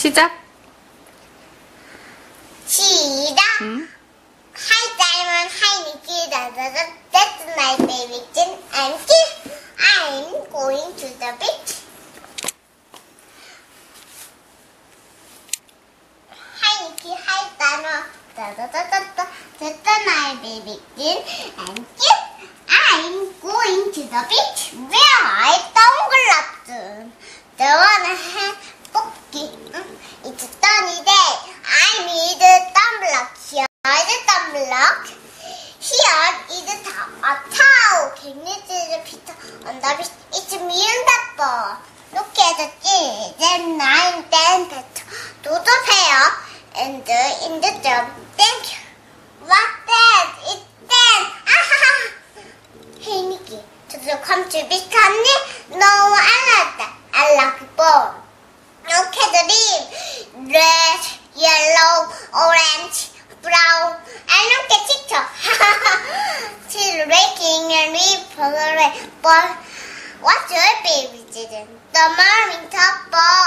시작. 시작. 응? Hi Diamond, hi Nikki, da, da, da, that's my baby Jin and Kid. I'm going to the beach. Hi Nikki, hi Diamond, da, da, da, da, da, that's my baby Jin and Kid. I'm going to the beach where A towel. A towel. Can you see the picture on the beach? It's me and Pepper. Look at the. To pair. And in the job. Thank you. What that? It's ten. Hey Nikki, to the country beach honey? No, I like that. I like. Look at the leaf. Red, yellow, orange, red. But what's your baby didn't? The morning top ball.